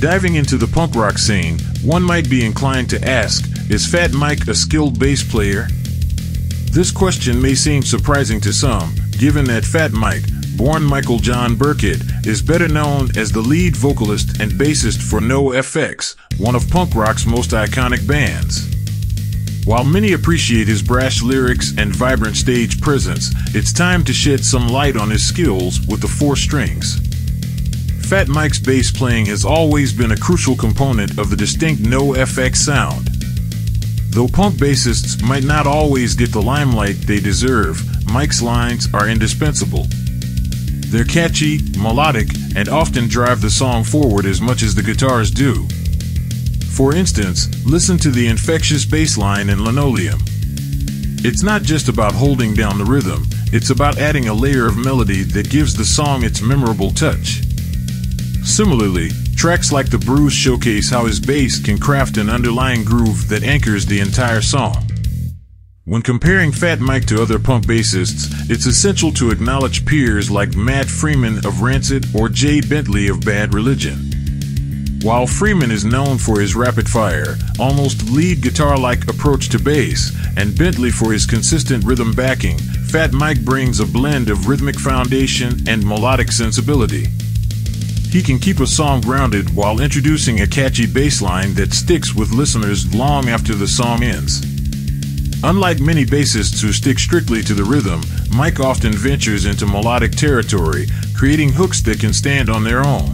Diving into the punk rock scene, one might be inclined to ask, is Fat Mike a skilled bass player? This question may seem surprising to some, given that Fat Mike, born Michael John Burkett, is better known as the lead vocalist and bassist for NoFX, one of punk rock's most iconic bands. While many appreciate his brash lyrics and vibrant stage presence, it's time to shed some light on his skills with the four strings. Fat Mike's bass playing has always been a crucial component of the distinct NoFX sound. Though punk bassists might not always get the limelight they deserve, Mike's lines are indispensable. They're catchy, melodic, and often drive the song forward as much as the guitars do. For instance, listen to the infectious bass line in Linoleum. It's not just about holding down the rhythm, it's about adding a layer of melody that gives the song its memorable touch. Similarly, tracks like The Brews showcase how his bass can craft an underlying groove that anchors the entire song. When comparing Fat Mike to other punk bassists, it's essential to acknowledge peers like Matt Freeman of Rancid or Jay Bentley of Bad Religion. While Freeman is known for his rapid fire, almost lead guitar like approach to bass, and Bentley for his consistent rhythm backing, Fat Mike brings a blend of rhythmic foundation and melodic sensibility. He can keep a song grounded while introducing a catchy bass line that sticks with listeners long after the song ends. Unlike many bassists who stick strictly to the rhythm, Mike often ventures into melodic territory, creating hooks that can stand on their own.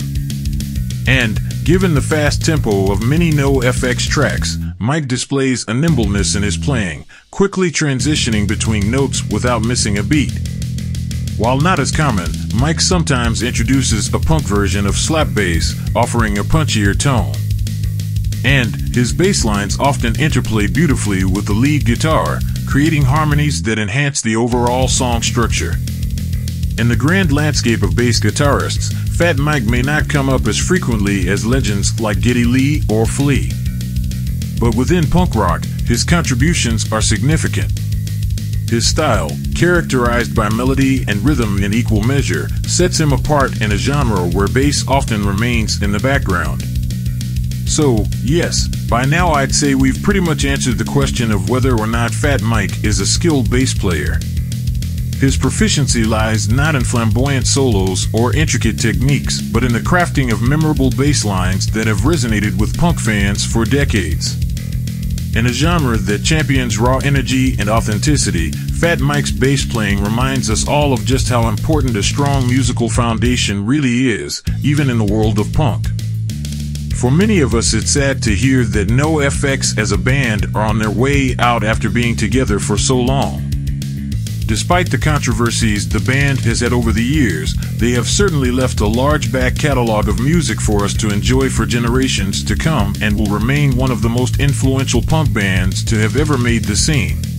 And, given the fast tempo of many NoFX tracks, Mike displays a nimbleness in his playing, quickly transitioning between notes without missing a beat. While not as common, Mike sometimes introduces a punk version of slap bass, offering a punchier tone. And his bass lines often interplay beautifully with the lead guitar, creating harmonies that enhance the overall song structure. In the grand landscape of bass guitarists, Fat Mike may not come up as frequently as legends like Geddy Lee or Flea. But within punk rock, his contributions are significant. His style, characterized by melody and rhythm in equal measure, sets him apart in a genre where bass often remains in the background. So, yes, by now I'd say we've pretty much answered the question of whether or not Fat Mike is a skilled bass player. His proficiency lies not in flamboyant solos or intricate techniques, but in the crafting of memorable bass lines that have resonated with punk fans for decades. In a genre that champions raw energy and authenticity, Fat Mike's bass playing reminds us all of just how important a strong musical foundation really is, even in the world of punk. For many of us, it's sad to hear that NoFX as a band are on their way out after being together for so long. Despite the controversies the band has had over the years, they have certainly left a large back catalog of music for us to enjoy for generations to come and will remain one of the most influential punk bands to have ever made the scene.